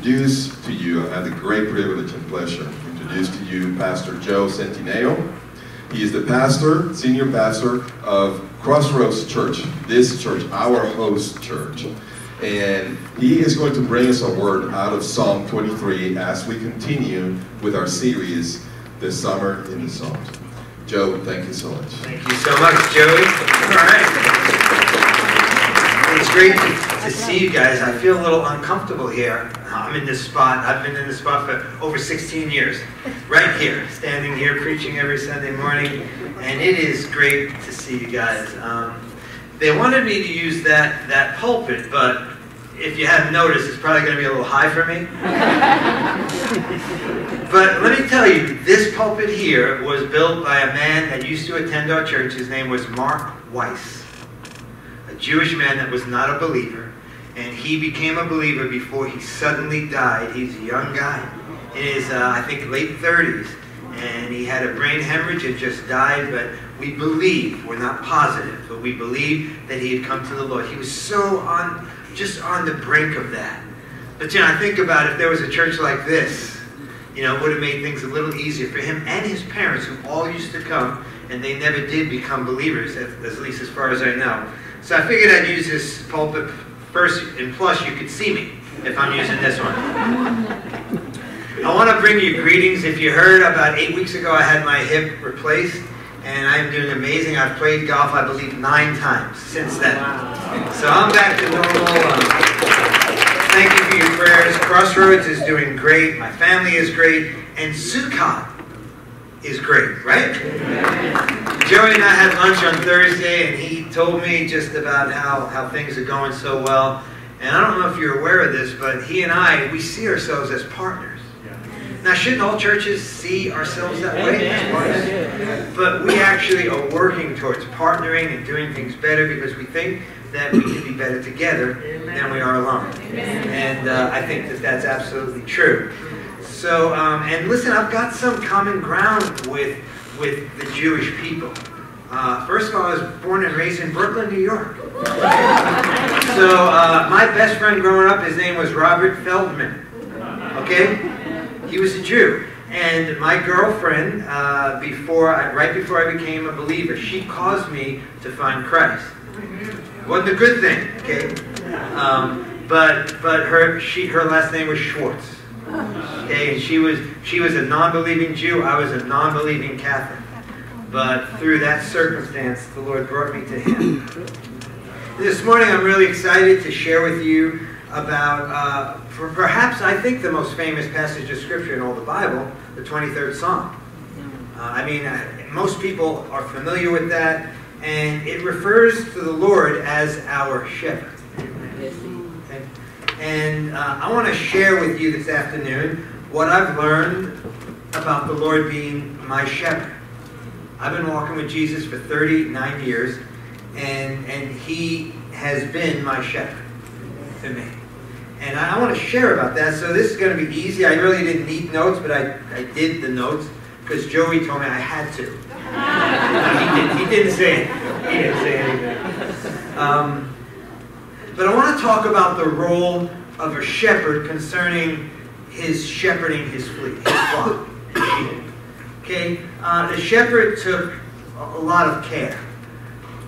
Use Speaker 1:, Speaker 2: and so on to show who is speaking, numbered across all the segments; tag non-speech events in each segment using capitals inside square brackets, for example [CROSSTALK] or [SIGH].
Speaker 1: introduce to you, I have the great privilege and pleasure to introduce to you Pastor Joe Centineo. He is the pastor, senior pastor of Crossroads Church, this church, our host church. And he is going to bring us a word out of Psalm 23 as we continue with our series this summer in the Psalms. Joe, thank you so much.
Speaker 2: Thank you so much, Joey. All right. It's great to, to see you guys. I feel a little uncomfortable here. I'm in this spot. I've been in this spot for over 16 years. Right here, standing here, preaching every Sunday morning. And it is great to see you guys. Um, they wanted me to use that, that pulpit, but if you haven't noticed, it's probably going to be a little high for me. [LAUGHS] but let me tell you, this pulpit here was built by a man that used to attend our church. His name was Mark Weiss, Jewish man that was not a believer. And he became a believer before he suddenly died. He's a young guy in his, uh, I think, late 30s. And he had a brain hemorrhage and just died. But we believe, we're not positive, but we believe that he had come to the Lord. He was so on, just on the brink of that. But you know, I think about if there was a church like this, you know, would have made things a little easier for him and his parents, who all used to come, and they never did become believers, at least as far as I know. So I figured I'd use this pulpit first, and plus you could see me if I'm using this one. I want to bring you greetings. If you heard, about eight weeks ago I had my hip replaced, and I'm doing amazing. I've played golf, I believe, nine times since then. So I'm back to normal. Thank you for your prayers. Crossroads is doing great. My family is great. And Sukkat is great, right? Joey and I had lunch on Thursday, and he told me just about how, how things are going so well. And I don't know if you're aware of this, but he and I, we see ourselves as partners. Now, shouldn't all churches see ourselves that way? But we actually are working towards partnering and doing things better because we think that we can be better together than we are alone. And uh, I think that that's absolutely true. So, um, and listen, I've got some common ground with with the Jewish people. Uh, first of all, I was born and raised in Brooklyn, New York. [LAUGHS] So uh, my best friend growing up, his name was Robert Feldman. Okay, he was a Jew. And my girlfriend, uh, before I, right before I became a believer, she caused me to find Christ. Wasn't a good thing, okay? Um, but but her she her last name was Schwartz. Okay, and she was she was a non-believing Jew. I was a non-believing Catholic. But through that circumstance, the Lord brought me to Him. This morning, I'm really excited to share with you about uh, perhaps I think the most famous passage of Scripture in all the Bible, the 23rd Psalm. Uh, I mean, uh, most people are familiar with that, and it refers to the Lord as our shepherd. And uh, I want to share with you this afternoon what I've learned about the Lord being my shepherd. I've been walking with Jesus for 39 years, and, and he has been my shepherd to me. And I, I want to share about that. So this is going to be easy. I really didn't need notes, but I, I did the notes because Joey told me I had to. [LAUGHS] he, did, he didn't say it. He didn't say anything. Um, but I want to talk about the role of a shepherd concerning his shepherding his fleet, his flock, his sheep. Okay, uh, the shepherd took a lot of care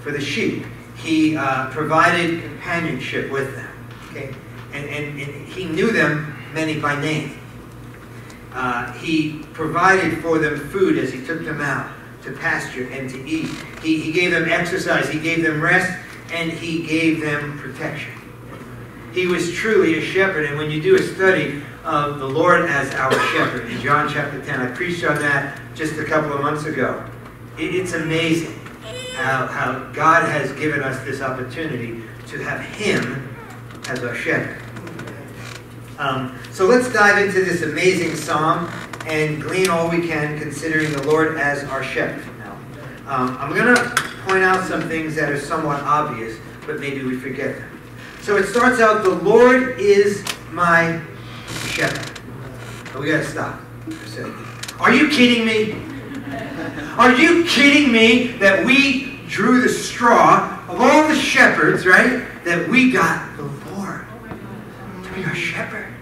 Speaker 2: for the sheep. He uh, provided companionship with them. Okay, and, and, and he knew them many by name. Uh, he provided for them food as he took them out to pasture and to eat. He, he gave them exercise, he gave them rest, and he gave them protection. He was truly a shepherd, and when you do a study of the Lord as our shepherd in John chapter 10, I preached on that just a couple of months ago. It's amazing how, how God has given us this opportunity to have Him as our shepherd. Um, so let's dive into this amazing psalm and glean all we can considering the Lord as our shepherd. Now, um, I'm going to point out some things that are somewhat obvious, but maybe we forget them. So it starts out, the Lord is my shepherd. But we got to stop. Are you kidding me? Are you kidding me that we drew the straw of all the shepherds, right? That we got the Lord to be our shepherd.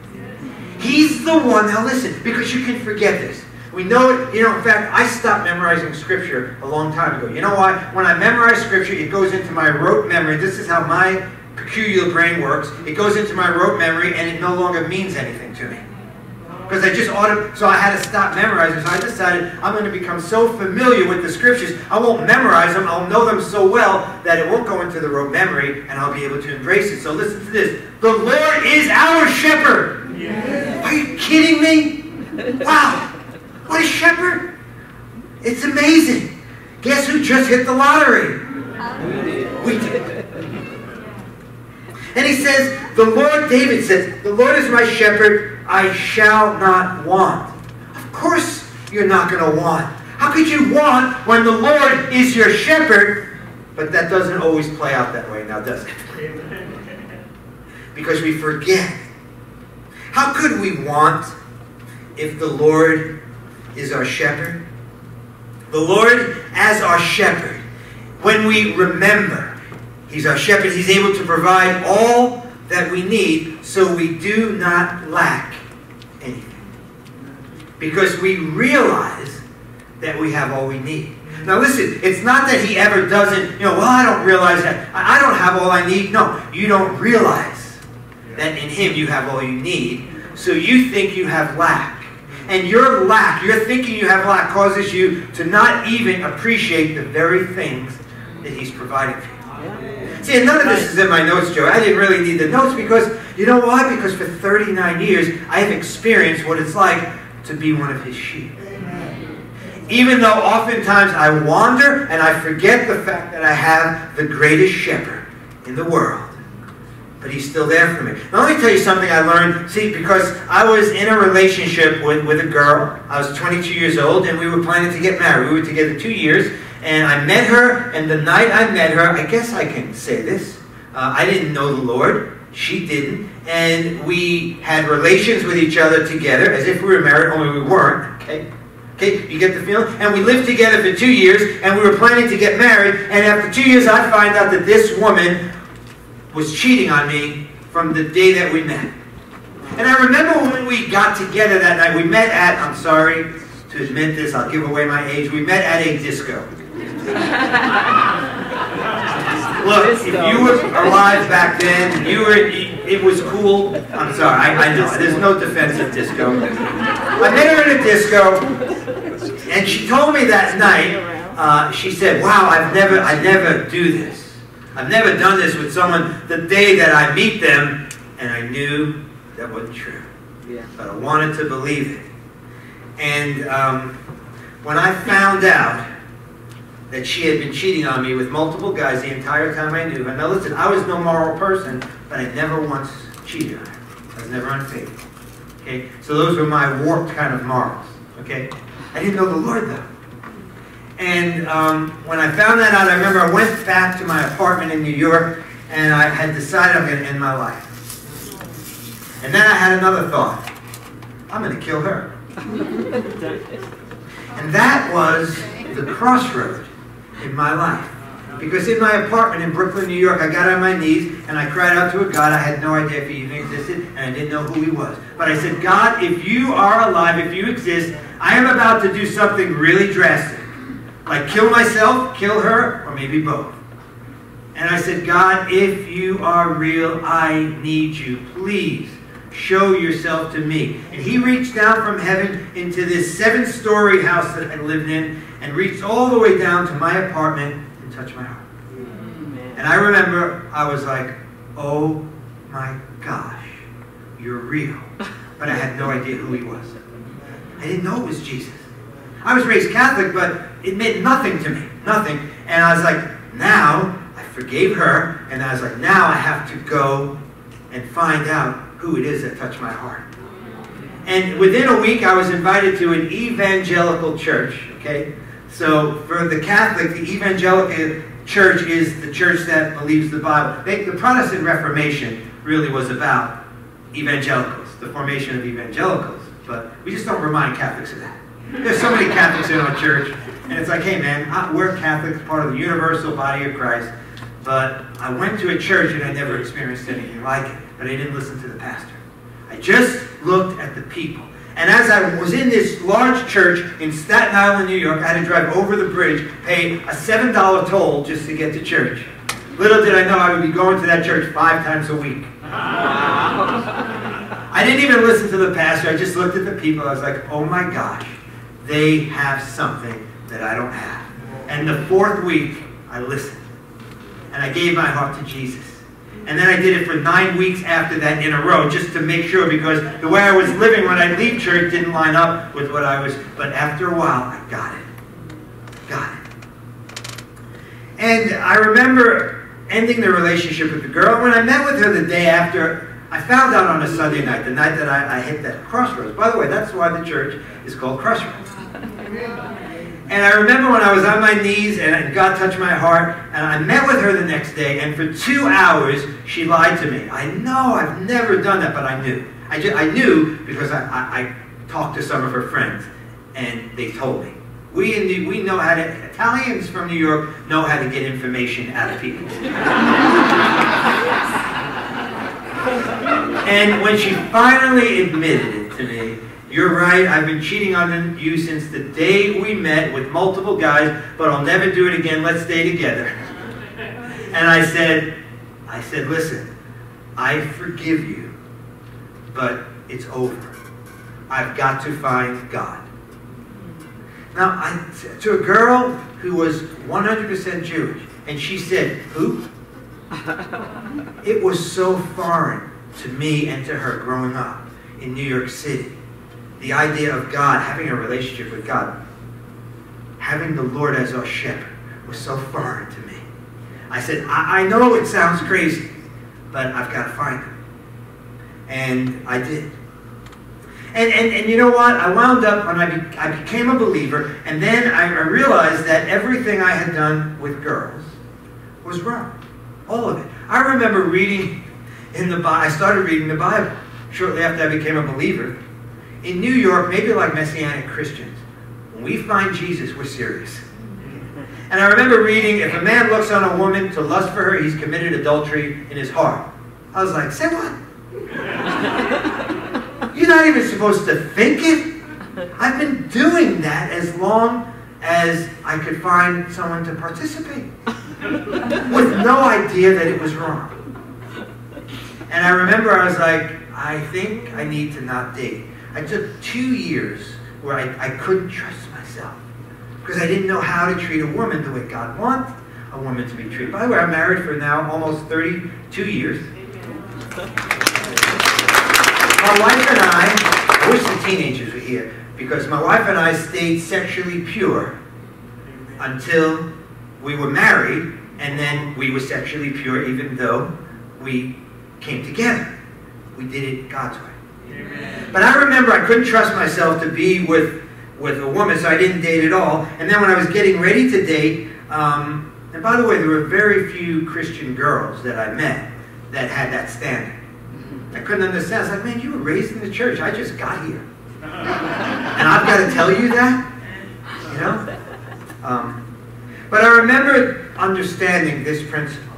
Speaker 2: He's the one, now listen, because you can forget this. We know it, you know, in fact, I stopped memorizing scripture a long time ago. You know why? When I memorize scripture, it goes into my rote memory. This is how my peculiar brain works. It goes into my rote memory and it no longer means anything to me. Because I just auto, so I had to stop memorizing. So I decided I'm going to become so familiar with the scriptures, I won't memorize them. I'll know them so well that it won't go into the rote memory, and I'll be able to embrace it. So listen to this: the Lord is our shepherd. Yes. Are you kidding me? Wow, what a shepherd! It's amazing. Guess who just hit the lottery? We did. And he says, the Lord, David says, the Lord is my shepherd, I shall not want. Of course you're not going to want. How could you want when the Lord is your shepherd? But that doesn't always play out that way now, does it? [LAUGHS] because we forget. How could we want if the Lord is our shepherd? The Lord as our shepherd. When we remember He's our shepherd, He's able to provide all that we need so we do not lack anything. Because we realize that we have all we need. Now listen, it's not that he ever doesn't, you know, well, I don't realize that. I don't have all I need. No, you don't realize that in him you have all you need. So you think you have lack. And your lack, your thinking you have lack causes you to not even appreciate the very things that he's providing for you. See, none of this is in my notes, Joe. I didn't really need the notes because, you know why? Because for 39 years, I have experienced what it's like to be one of his sheep. Even though oftentimes I wander and I forget the fact that I have the greatest shepherd in the world. But he's still there for me. Now, let me tell you something I learned. See, because I was in a relationship with, with a girl. I was 22 years old, and we were planning to get married. We were together two years. And I met her, and the night I met her, I guess I can say this. Uh, I didn't know the Lord. She didn't. And we had relations with each other together as if we were married, only we weren't. Okay? Okay, you get the feeling? And we lived together for two years, and we were planning to get married. And after two years, I find out that this woman was cheating on me from the day that we met. And I remember when we got together that night, we met at, I'm sorry to admit this, I'll give away my age, we met at a disco. [LAUGHS] Look, if you were alive back then, you were, it was cool. I'm sorry, I, I know, there's no defensive disco. I met her in a disco, and she told me that night, uh, she said, wow, I've never, I never do this. I've never done this with someone the day that I meet them, and I knew that wasn't true. Yeah. But I wanted to believe it. And um, when I found out that she had been cheating on me with multiple guys the entire time I knew her. Now listen, I was no moral person, but I never once cheated on her. I was never unfaithful. Okay? So those were my warped kind of morals. Okay? I didn't know the Lord though. And um, when I found that out, I remember I went back to my apartment in New York and I had decided I'm going to end my life. And then I had another thought. I'm going to kill her. [LAUGHS] and that was the crossroad in my life. Because in my apartment in Brooklyn, New York, I got on my knees and I cried out to a God. I had no idea if he even existed and I didn't know who he was. But I said, God, if you are alive, if you exist, I am about to do something really drastic. Like kill myself, kill her, or maybe both. And I said, God, if you are real, I need you. Please show yourself to me. And he reached down from heaven into this seven story house that I lived in and reached all the way down to my apartment and touched my heart. Amen. And I remember I was like, oh my gosh, you're real. But I had no idea who he was. I didn't know it was Jesus. I was raised Catholic, but it meant nothing to me. Nothing. And I was like, now I forgave her, and I was like, now I have to go and find out who it is that touched my heart. And within a week, I was invited to an evangelical church, okay? So for the Catholic, the evangelical church is the church that believes the Bible. They, the Protestant Reformation really was about evangelicals, the formation of evangelicals. But we just don't remind Catholics of that. There's so many Catholics in our church, and it's like, hey man, we're Catholics, part of the universal body of Christ. But I went to a church and I never experienced anything like it. But I didn't listen to the pastor. I just looked at the people. And as I was in this large church in Staten Island, New York, I had to drive over the bridge, pay a $7 toll just to get to church. Little did I know I would be going to that church five times a week. [LAUGHS] I didn't even listen to the pastor. I just looked at the people. I was like, oh my gosh, they have something that I don't have. And the fourth week, I listened. And I gave my heart to Jesus. And then I did it for nine weeks after that in a row, just to make sure, because the way I was living when I leave church didn't line up with what I was. But after a while, I got it. Got it. And I remember ending the relationship with the girl. When I met with her the day after, I found out on a Sunday night, the night that I, I hit that crossroads. By the way, that's why the church is called Crossroads. And I remember when I was on my knees and God touched my heart, and I met with her the next day, and for two hours she lied to me. I know I've never done that, but I knew. I, just, I knew because I, I, I, talked to some of her friends, and they told me. We, in the, we know how to, Italians from New York know how to get information out of people. [LAUGHS] and when she finally admitted it to me, you're right, I've been cheating on you since the day we met with multiple guys, but I'll never do it again. Let's stay together. [LAUGHS] And I said, I said, listen, I forgive you, but it's over. I've got to find God. Now, I, to a girl who was 100% Jewish, and she said, who? [LAUGHS] it was so foreign to me and to her growing up in New York City the idea of God, having a relationship with God, having the Lord as our shepherd, was so foreign to me. I said, I, I know it sounds crazy, but I've got to find him. And I did. And, and, and you know what? I wound up when I, be, I became a believer, and then I, I realized that everything I had done with girls was wrong. All of it. I remember reading in the Bible, I started reading the Bible shortly after I became a believer in New York, maybe like Messianic Christians, when we find Jesus, we're serious. And I remember reading, if a man looks on a woman to lust for her, he's committed adultery in his heart. I was like, say what? [LAUGHS] You're not even supposed to think it? I've been doing that as long as I could find someone to participate [LAUGHS] with no idea that it was wrong. And I remember I was like, I think I need to not date. I took two years where I, I couldn't trust myself because I didn't know how to treat a woman the way God wants a woman to be treated. By the way, I'm married for now almost 32 years. My wife and I, I wish the teenagers were here, because my wife and I stayed sexually pure until we were married, and then we were sexually pure even though we came together. We did it God's way. But I remember I couldn't trust myself to be with, with a woman, so I didn't date at all. And then when I was getting ready to date, um, and by the way, there were very few Christian girls that I met that had that standard. I couldn't understand. I was like, man, you were raised in the church. I just got here. and I've got to tell you that? You know? Um, but I remember understanding this principle.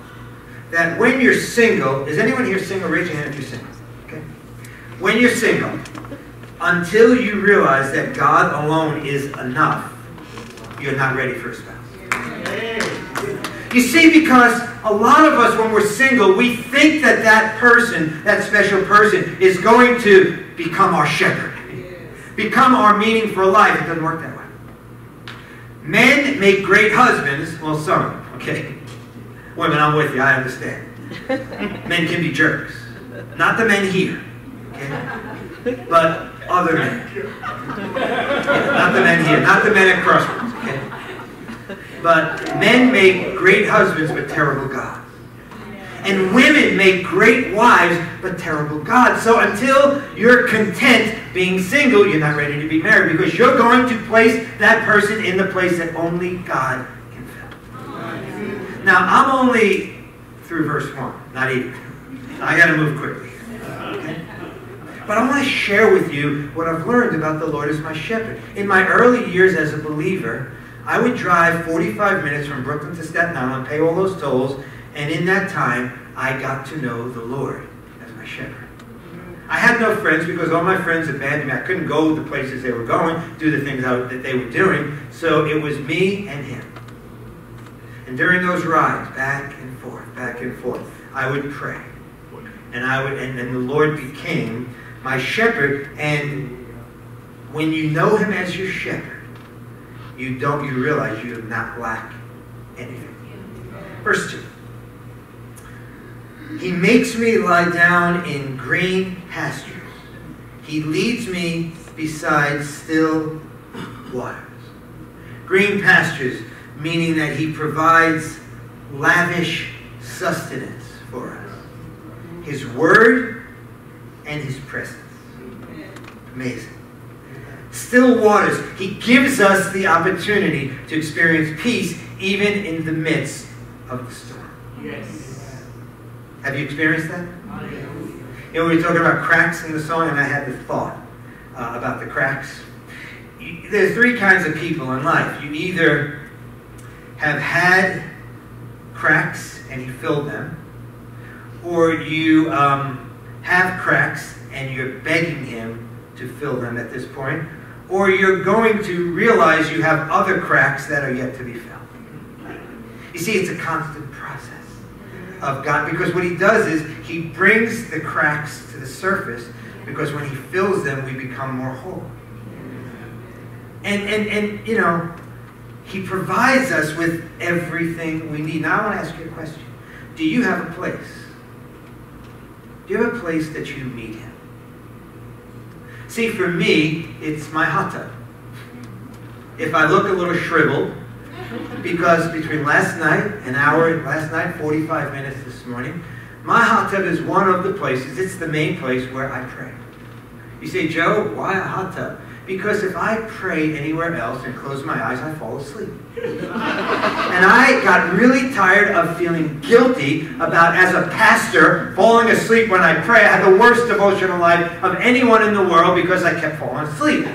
Speaker 2: That when you're single, is anyone here single? Raise your hand if you're single when you're single, until you realize that God alone is enough, you're not ready for a spouse. You see, because a lot of us, when we're single, we think that that person, that special person, is going to become our shepherd, become our meaning for life. It doesn't work that way. Men make great husbands. Well, some, okay. Women, I'm with you. I understand. Men can be jerks. Not the men here okay? [LAUGHS] But other men. not the men here, not the men at Crossroads, okay? But men make great husbands, but terrible gods. And women make great wives, but terrible gods. So until you're content being single, you're not ready to be married because you're going to place that person in the place that only God can fill. Now, I'm only through verse 1, not even. I got to move quickly. But I want to share with you what I've learned about the Lord as my shepherd. In my early years as a believer, I would drive 45 minutes from Brooklyn to Staten Island, pay all those tolls, and in that time, I got to know the Lord as my shepherd. I had no friends because all my friends abandoned me. I couldn't go the places they were going, do the things I, that they were doing. So it was me and him. And during those rides, back and forth, back and forth, I would pray. And I would and, and the Lord became my shepherd. And when you know him as your shepherd, you don't you realize you do not lack anything. Verse 2. He makes me lie down in green pastures. He leads me beside still waters. Green pastures, meaning that he provides lavish sustenance for us. His word and his presence. Amazing. Still waters. He gives us the opportunity to experience peace even in the midst of the storm.
Speaker 3: Yes.
Speaker 2: Have you experienced that? You know, we were talking about cracks in the song, and I had this thought uh, about the cracks. You, there's three kinds of people in life. You either have had cracks and you filled them, or you um, have cracks and you're begging him to fill them at this point, or you're going to realize you have other cracks that are yet to be filled. You see, it's a constant process of God because what he does is he brings the cracks to the surface because when he fills them, we become more whole. And, and, and you know, he provides us with everything we need. Now, I want to ask you a question Do you have a place? Do you have a place that you meet him? See, for me, it's my hot tub. If I look a little shriveled, because between last night, an hour, last night, 45 minutes this morning, my hot tub is one of the places, it's the main place where I pray. You say, Joe, why a hot tub? Because if I pray anywhere else and close my eyes, I fall asleep. [LAUGHS] and I got really tired of feeling guilty about, as a pastor, falling asleep when I pray. I had the worst devotional life of anyone in the world because I kept falling asleep.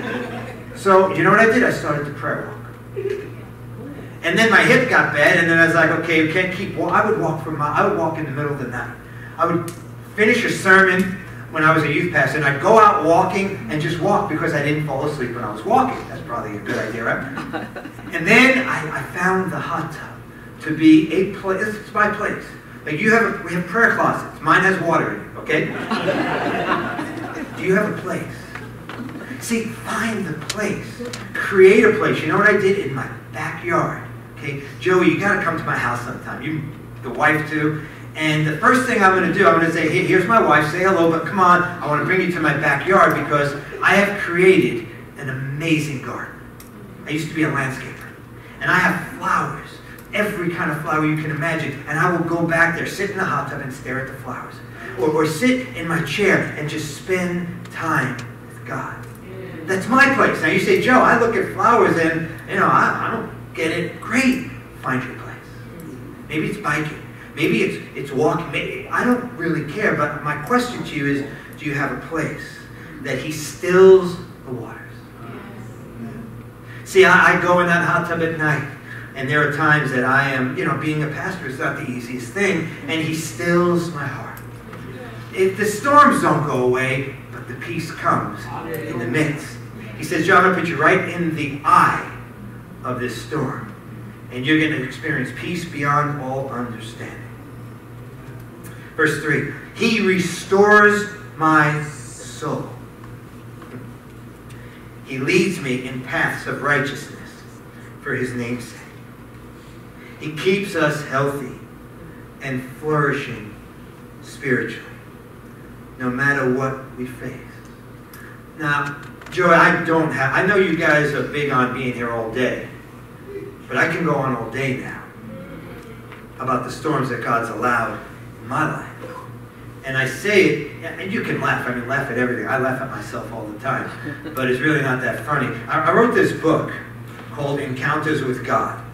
Speaker 2: So, you know what I did? I started to prayer walk. And then my hip got bad, and then I was like, okay, we can't keep. Well, I would walk for my. I would walk in the middle of the night. I would finish a sermon when I was a youth pastor, and I'd go out walking and just walk because I didn't fall asleep when I was walking. That's probably a good idea, right? [LAUGHS] and then I, I found the hot tub to be a place. It's my place. Like you have, a, we have prayer closets. Mine has water in it. Okay. [LAUGHS] Do you have a place? See, find the place. Create a place. You know what I did in my backyard? Okay, Joey, you got to come to my house sometime. You, the wife too. And the first thing I'm going to do, I'm going to say, hey, here's my wife. Say hello, but come on. I want to bring you to my backyard because I have created an amazing garden. I used to be a landscaper. And I have flowers, every kind of flower you can imagine. And I will go back there, sit in the hot tub and stare at the flowers. Or, or sit in my chair and just spend time with God. That's my place. Now you say, Joe, I look at flowers and, you know, I, I don't get it. Great. Find your place. Maybe it's biking. Maybe it's, it's walking. Maybe, I don't really care. But my question to you is, do you have a place that he stills the waters? See, I, I go in that hot tub at night. And there are times that I am, you know, being a pastor is not the easiest thing. And he stills my heart. If the storms don't go away, but the peace comes in the midst. He says, John, to put you right in the eye of this storm. And you're going to experience peace beyond all understanding. Verse 3 He restores my soul. He leads me in paths of righteousness for his name's sake. He keeps us healthy and flourishing spiritually, no matter what we face. Now, Joey, I don't have, I know you guys are big on being here all day, but I can go on all day now about the storms that God's allowed my life. And I say it, and you can laugh. I mean, laugh at everything. I laugh at myself all the time, [LAUGHS] but it's really not that funny. I, I wrote this book called Encounters with God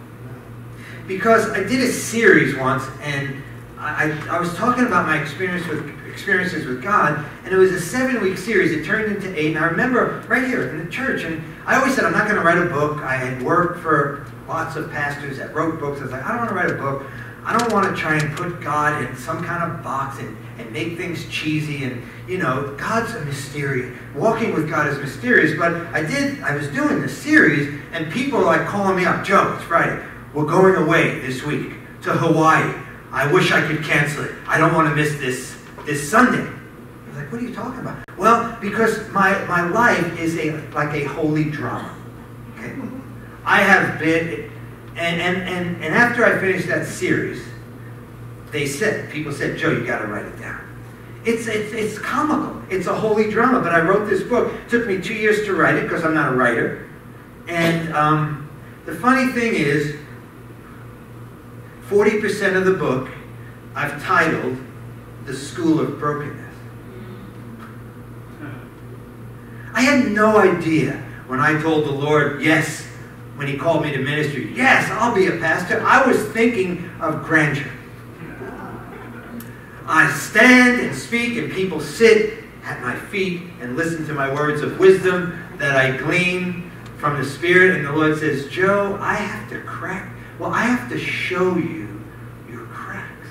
Speaker 2: because I did a series once, and I, I, I was talking about my experience with experiences with God, and it was a seven-week series. It turned into eight, and I remember right here in the church, and I always said I'm not going to write a book. I had worked for lots of pastors that wrote books. I was like, I don't want to write a book. I don't want to try and put God in some kind of box and, and make things cheesy. And, you know, God's a mystery. Walking with God is mysterious. But I did, I was doing this series, and people are like calling me up, Joe, it's Friday. We're going away this week to Hawaii. I wish I could cancel it. I don't want to miss this, this Sunday. I was like, what are you talking about? Well, because my, my life is a like a holy drama. Okay? I have been and, and, and, and after I finished that series, they said, people said, Joe, you got to write it down. It's, it's, it's comical. It's a holy drama. But I wrote this book. It took me two years to write it because I'm not a writer. And um, the funny thing is, 40% of the book I've titled The School of Brokenness. I had no idea when I told the Lord, yes, when he called me to ministry. Yes, I'll be a pastor. I was thinking of grandeur. I stand and speak, and people sit at my feet and listen to my words of wisdom that I glean from the Spirit. And the Lord says, Joe, I have to crack. Well, I have to show you your cracks.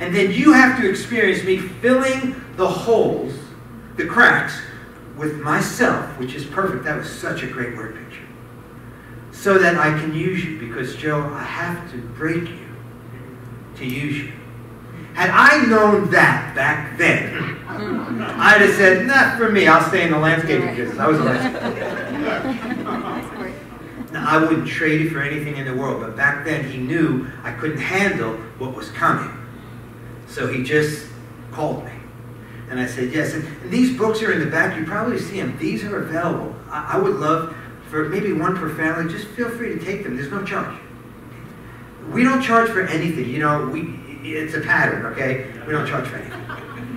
Speaker 2: And then you have to experience me filling the holes, the cracks, with myself, which is perfect. That was such a great word so that I can use you. Because, Joe, I have to break you to use you. Had I known that back then, [LAUGHS] I'd have said, not for me, I'll stay in the landscaping business. I was a now, I wouldn't trade it for anything in the world, but back then he knew I couldn't handle what was coming. So he just called me. And I said, yes. And, and these books are in the back. You probably see them. These are available. I, I would love for maybe one per family, just feel free to take them. There's no charge. We don't charge for anything. You know, we it's a pattern, okay? We don't charge for anything.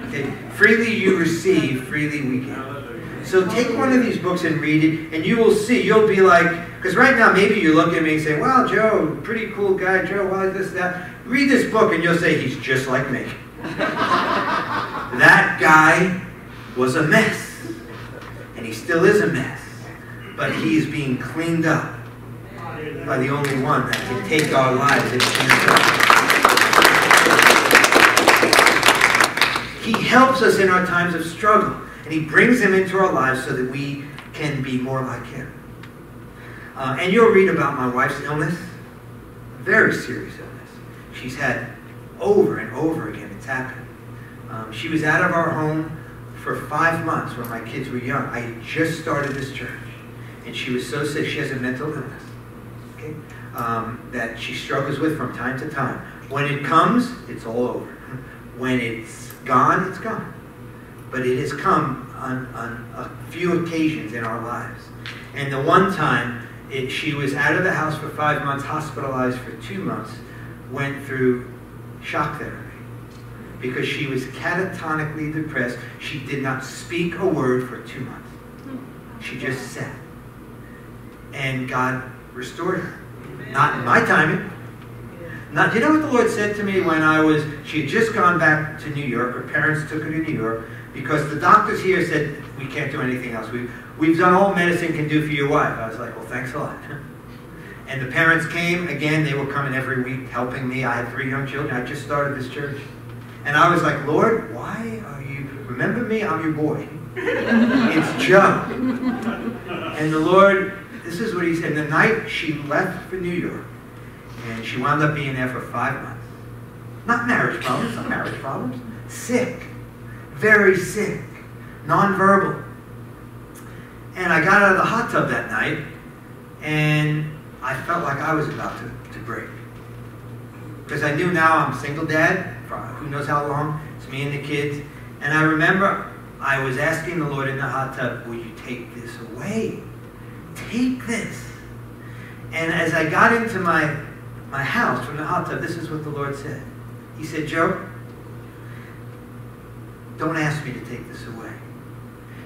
Speaker 2: Okay? Freely you receive, freely we give. So take one of these books and read it, and you will see, you'll be like, because right now maybe you look at me and say, wow, Joe, pretty cool guy, Joe, why this, that. Read this book and you'll say, he's just like me. [LAUGHS] that guy was a mess, and he still is a mess but he is being cleaned up by the only one that can take our lives and He helps us in our times of struggle, and he brings them into our lives so that we can be more like him. Uh, and you'll read about my wife's illness, very serious illness. She's had over and over again, it's happened. Um, she was out of our home for five months when my kids were young. I just started this church and she was so sick, she has a mental illness, okay, um, that she struggles with from time to time. When it comes, it's all over. [LAUGHS] When it's gone, it's gone. But it has come on, on a few occasions in our lives. And the one time it, she was out of the house for five months, hospitalized for two months, went through shock therapy because she was catatonically depressed. She did not speak a word for two months. She just sat and God restored her. Not in my timing. Not, you know what the Lord said to me when I was, she had just gone back to New York, her parents took her to New York, because the doctors here said, we can't do anything else. We've, we've done all medicine can do for your wife. I was like, well, thanks a lot. [LAUGHS] And the parents came, again, they were coming every week helping me. I had three young children. I just started this church. And I was like, Lord, why are you, remember me, I'm your boy. [LAUGHS] it's Joe. And the Lord this is what he said. The night she left for New York, and she wound up being there for five months. Not marriage problems, not marriage problems. Sick. Very sick. Nonverbal. And I got out of the hot tub that night, and I felt like I was about to, to break. Because I knew now I'm single dad, who knows how long. It's me and the kids. And I remember I was asking the Lord in the hot tub, will you take this away? Take this. And as I got into my, my house from the hot tub, this is what the Lord said. He said, Joe, don't ask me to take this away.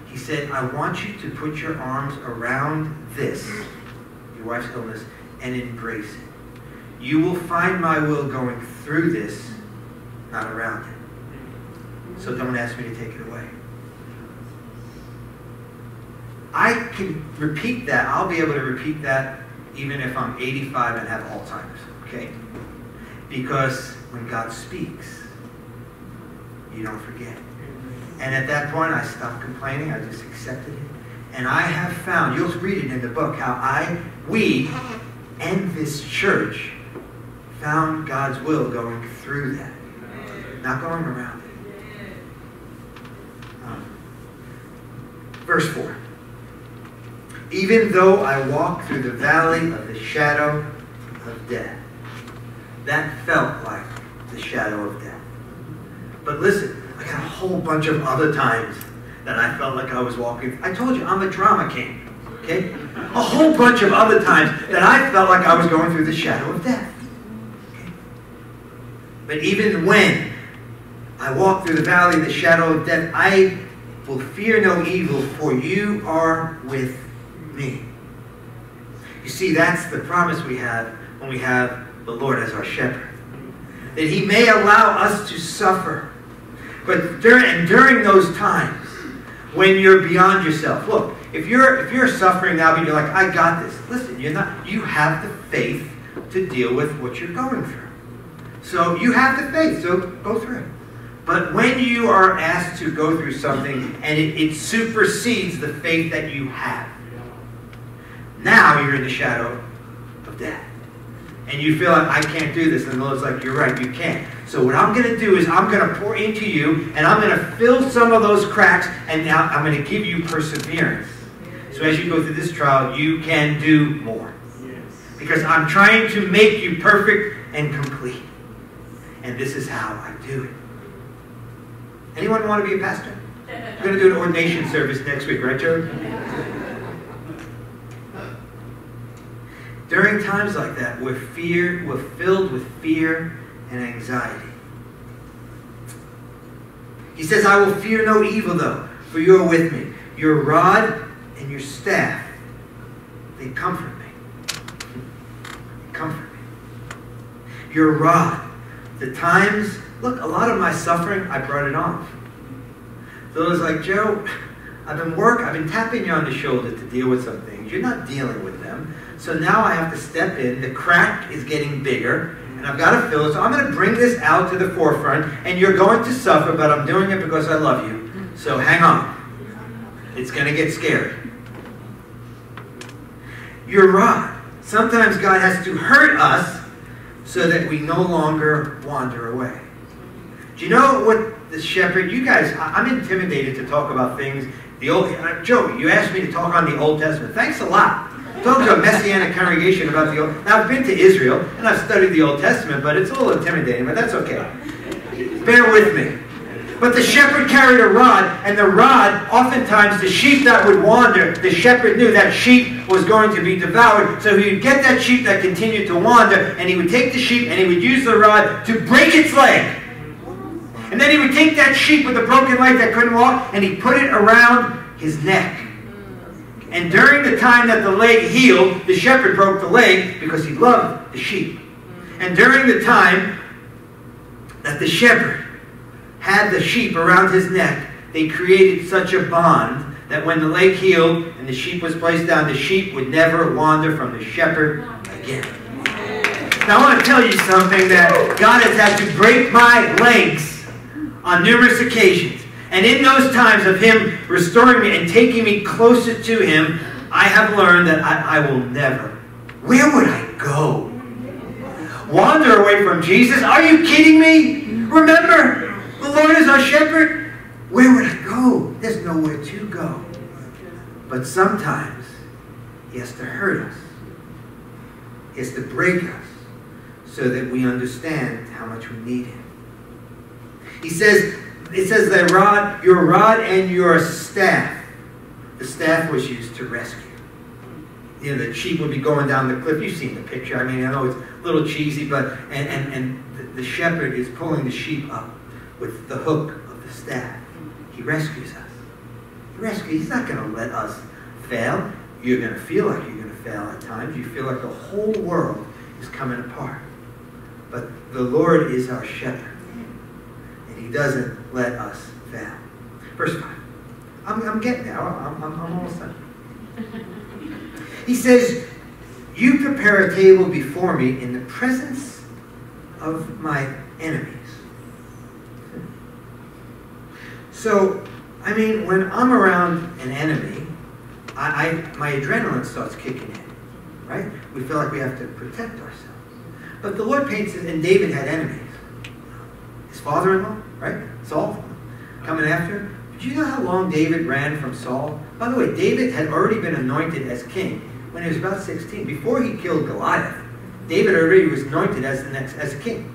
Speaker 2: He said, I want you to put your arms around this, your wife's illness, and embrace it. You will find my will going through this, not around it. So don't ask me to take it away. I can repeat that. I'll be able to repeat that even if I'm 85 and have Alzheimer's. Okay? Because when God speaks, you don't forget. And at that point, I stopped complaining. I just accepted it. And I have found, you'll read it in the book, how I, we, and this church found God's will going through that, not going around it. Um, verse 4. Even though I walk through the valley of the shadow of death. That felt like the shadow of death. But listen, I got a whole bunch of other times that I felt like I was walking. I told you, I'm a drama king. Okay? A whole bunch of other times that I felt like I was going through the shadow of death. Okay? But even when I walk through the valley of the shadow of death, I will fear no evil, for you are with me. You see, that's the promise we have when we have the Lord as our shepherd. That he may allow us to suffer. But during, and during those times, when you're beyond yourself, look, if you're if you're suffering now, but you're like, I got this. Listen, you're not. You have the faith to deal with what you're going through. So you have the faith. So go through it. But when you are asked to go through something and it, it supersedes the faith that you have, now you're in the shadow of death. And you feel like, I can't do this. And the Lord's like, you're right, you can't. So what I'm going to do is I'm going to pour into you, and I'm going to fill some of those cracks, and now I'm going to give you perseverance. So as you go through this trial, you can do more. Because I'm trying to make you perfect and complete. And this is how I do it. Anyone want to be a pastor? We're going to do an ordination service next week, right, Joe? During times like that, we're fear, we're filled with fear and anxiety. He says, I will fear no evil though, for you are with me. Your rod and your staff, they comfort me. They comfort me. Your rod. The times, look, a lot of my suffering, I brought it on. So it was like, Joe, I've been work, I've been tapping you on the shoulder to deal with some things. You're not dealing with them. So now I have to step in. The crack is getting bigger, and I've got to fill it. So I'm going to bring this out to the forefront, and you're going to suffer, but I'm doing it because I love you. So hang on. It's going to get scary. Your rod. Sometimes God has to hurt us so that we no longer wander away. Do you know what the shepherd, you guys, I'm intimidated to talk about things. The old, uh, Joe, you asked me to talk on the Old Testament. Thanks a lot. Talking to a Messianic congregation about the Old Now, I've been to Israel, and I've studied the Old Testament, but it's a little intimidating, but that's okay. Bear with me. But the shepherd carried a rod, and the rod, oftentimes, the sheep that would wander, the shepherd knew that sheep was going to be devoured. So he would get that sheep that continued to wander, and he would take the sheep, and he would use the rod to break its leg. And then he would take that sheep with a broken leg that couldn't walk, and he put it around his neck. And during the time that the leg healed, the shepherd broke the leg because he loved the sheep. Mm. And during the time that the shepherd had the sheep around his neck, they created such a bond that when the leg healed and the sheep was placed down, the sheep would never wander from the shepherd again. Now I want to tell you something that God has had to break my legs on numerous occasions. And in those times of Him restoring me and taking me closer to Him, I have learned that I, I will never. Where would I go? Wander away from Jesus? Are you kidding me? Remember, the Lord is our shepherd. Where would I go? There's nowhere to go. But sometimes He has to hurt us. He has to break us so that we understand how much we need Him. He says, it says that rod, your rod and your staff. The staff was used to rescue. You know, the sheep would be going down the cliff. You've seen the picture. I mean, I know it's a little cheesy, but and and, and the, shepherd is pulling the sheep up with the hook of the staff. He rescues us. He rescues. He's not going to let us fail. You're going to feel like you're going to fail at times. You feel like the whole world is coming apart. But the Lord is our shepherd doesn't let us fail. Verse 5. I'm, I'm getting there. I'm, I'm, I'm almost done. [LAUGHS] He says, You prepare a table before me in the presence of my enemies. So, I mean, when I'm around an enemy, I, I, my adrenaline starts kicking in, right? We feel like we have to protect ourselves. But the Lord paints it, and David had enemies. His father-in-law, right? Saul, coming after him. Did you know how long David ran from Saul? By the way, David had already been anointed as king when he was about 16. Before he killed Goliath, David already was anointed as the next as a king.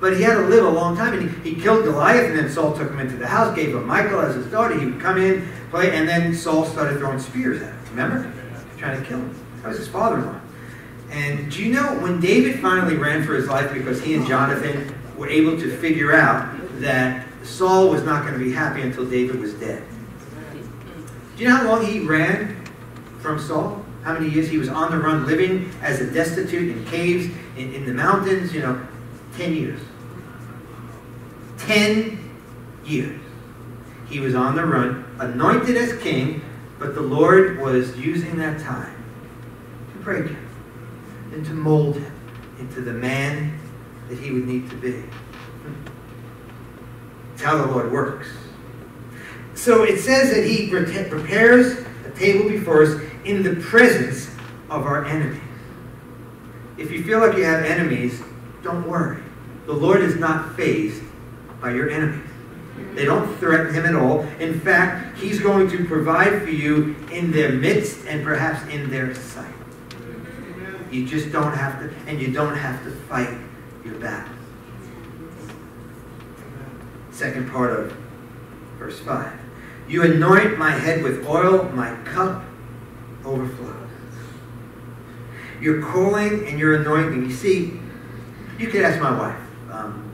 Speaker 2: But he had to live a long time, and he, he killed Goliath, and then Saul took him into the house, gave him Michal as his daughter. He would come in, play, and then Saul started throwing spears at him. Remember? Trying to kill him. That was his father-in-law. And do you know when David finally ran for his life because he and Jonathan were able to figure out that Saul was not going to be happy until David was dead? Do you know how long he ran from Saul? How many years he was on the run, living as a destitute in caves, in, in the mountains? You know, 10 years. 10 years. He was on the run, anointed as king, but the Lord was using that time to break him and to mold him into the man that he would need to be. Hmm. It's how the Lord works. So it says that he prepares a table before us in the presence of our enemies. If you feel like you have enemies, don't worry. The Lord is not fazed by your enemies. They don't threaten him at all. In fact, he's going to provide for you in their midst and perhaps in their sight. You just don't have to, and you don't have to fight your battle. Second part of verse 5. You anoint my head with oil, my cup overflows. Your calling and your anointing. You see, you could ask my wife. Um,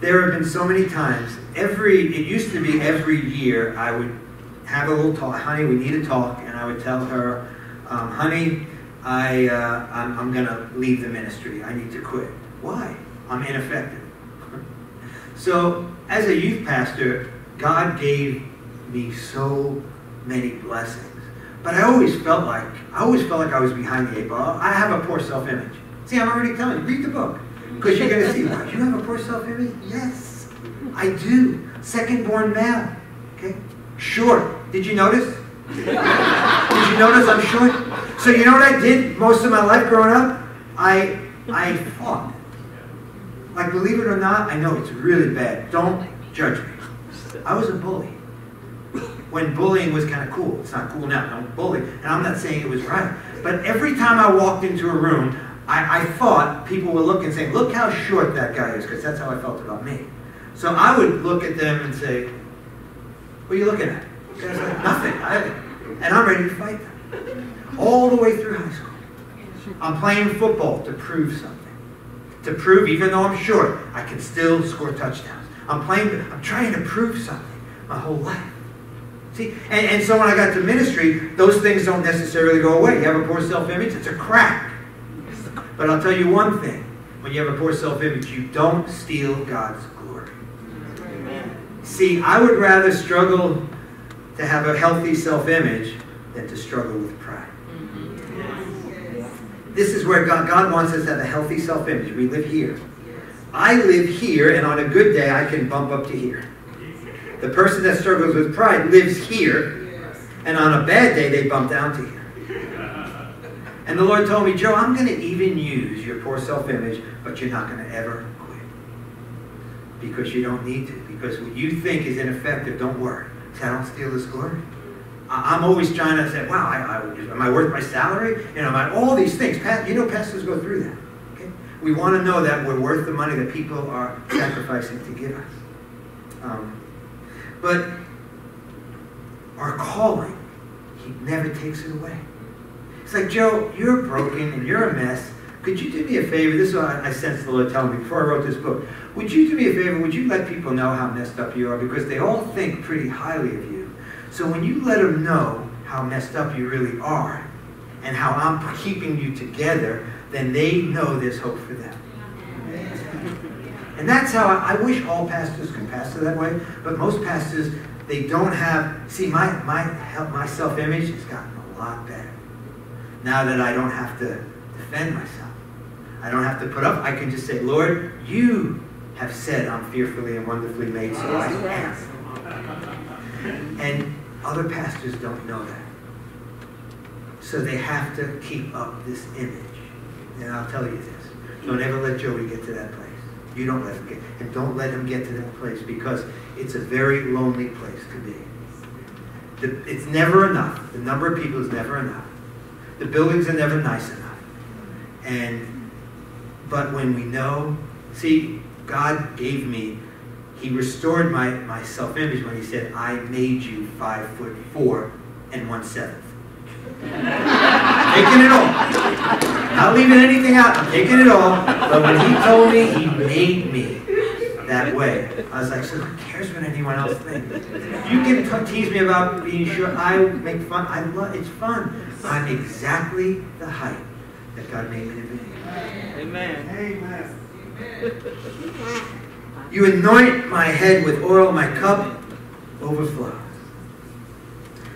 Speaker 2: there have been so many times, every, it used to be every year I would have a little talk, honey, we need to talk, and I would tell her, um, honey, I, uh, I'm, I'm going to leave the ministry. I need to quit. Why? I'm ineffective. So, as a youth pastor, God gave me so many blessings. But I always felt like, I always felt like I was behind the eight ball. I have a poor self-image. See, I'm already telling you, read the book. Because you're going to see, wow, you have a poor self-image? Yes, I do. Second born male. Okay? Short. Did you notice? [LAUGHS] did you notice I'm short? So you know what I did most of my life growing up? I I fought. Like, believe it or not, I know it's really bad. Don't judge me. I was a bully. When bullying was kind of cool. It's not cool now. Don't bully. And I'm not saying it was right. But every time I walked into a room, I, I thought people would look and say, look how short that guy is, because that's how I felt about me. So I would look at them and say, what are you looking at? Like, Nothing. I, and I'm ready to fight them. All the way through high school. I'm playing football to prove something. To prove, even though I'm short, I can still score touchdowns. I'm playing, I'm trying to prove something my whole life. See, and, and so when I got to ministry, those things don't necessarily go away. You have a poor self-image, it's a crack. But I'll tell you one thing. When you have a poor self-image, you don't steal God's glory. See, I would rather struggle to have a healthy self-image than to struggle with pride. This is where God, God wants us to have a healthy self-image. We live here. I live here, and on a good day, I can bump up to here. The person that struggles with pride lives here, and on a bad day, they bump down to here. [LAUGHS] And the Lord told me, Joe, I'm going to even use your poor self-image, but you're not going to ever quit. Because you don't need to. Because what you think is ineffective, don't worry. I don't steal His glory. I'm always trying to say, wow, I, I, am I worth my salary? You know, am I, all these things. You know, pastors go through that. Okay? We want to know that we're worth the money that people are sacrificing to give us. Um, but our calling, He never takes it away. It's like, Joe, you're broken and you're a mess. Could you do me a favor? This is what I, I sensed the Lord telling me before I wrote this book. Would you do me a favor? Would you let people know how messed up you are? Because they all think pretty highly of you. So when you let them know how messed up you really are and how I'm keeping you together, then they know there's hope for them. And that's how I, I wish all pastors could pastor that way, but most pastors, they don't have, see, my, my, my self-image has gotten a lot better now that I don't have to defend myself. I don't have to put up. I can just say, Lord, you have said I'm fearfully and wonderfully made, so I am. And other pastors don't know that. So they have to keep up this image. And I'll tell you this. Don't ever let Joey get to that place. You don't let him get, and don't let him get to that place because it's a very lonely place to be. The, it's never enough. The number of people is never enough. The buildings are never nice enough. And, but when we know, see, God gave me, He restored my, my self-image when He said, I made you five foot four and one seventh. taking it all. Not leaving anything out. I'm taking it all. But when he told me he made me that way, I was like, so who cares what anyone else thinks? You can t- tease me about being sure. I make fun. I love. It's fun. I'm exactly the height that God made me to be.
Speaker 3: Amen.
Speaker 2: Amen. You anoint my head with oil, my cup overflows.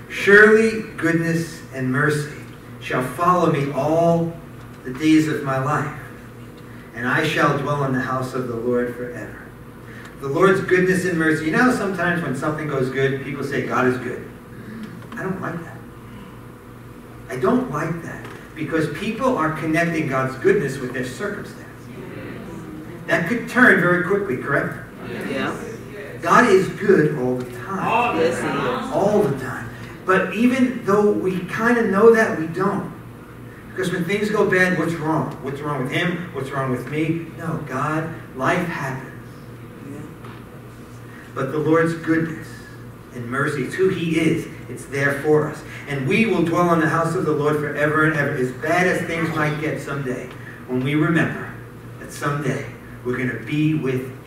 Speaker 2: Surely goodness and mercy shall follow me all the days of my life, and I shall dwell in the house of the Lord forever. The Lord's goodness and mercy. You know, sometimes when something goes good, people say God is good. I don't like that. I don't like that because people are connecting God's goodness with their circumstance. That could turn very quickly, correct?
Speaker 3: Yeah.
Speaker 2: God is good all the time.
Speaker 3: Yes, he is.
Speaker 2: All the time. But even though we kind of know that, we don't. Because when things go bad, what's wrong? What's wrong with him? What's wrong with me? No, God, life happens. But the Lord's goodness and mercy, it's who He is. It's there for us. And we will dwell in the house of the Lord forever and ever. As bad as things might get someday, when we remember that someday we're going to be with.